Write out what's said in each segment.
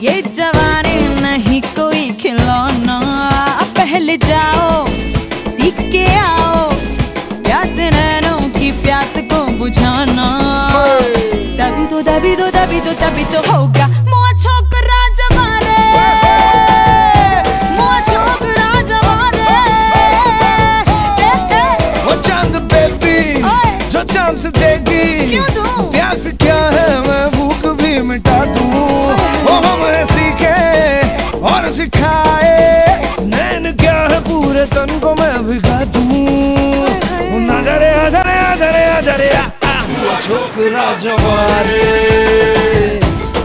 ये जवानी नहीं कोई खिलौना। पहले जाओ सीख के आओ प्यास नैनों की प्यास को बुझाना। दबी दो दबी दो दबी दो तभी तो होगा। You do सिखाए। नैन क्या है पूरे तन को मैं भिगा दूँ। नजरे आ आ। हुआ छोकरा जवारे।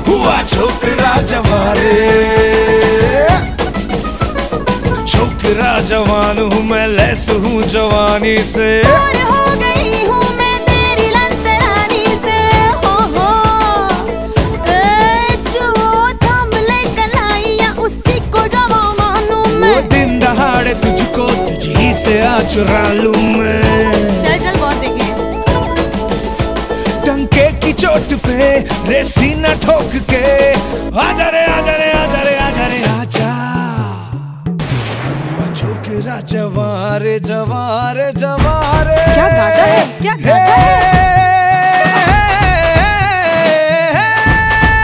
हुआ छोकरा जवारे। छोकरा जवान हूँ, मैं लेस हूँ जवानी से। चुरा लूँ मैं। चल चल बहुत देखे टंके की चोट पे रेसी न ठोक के। आजा रे आजा रे आजा रे आजा रे। आजा छोकरा जवारे जवारे जवारे। क्या गाता है? क्या गाता? हे,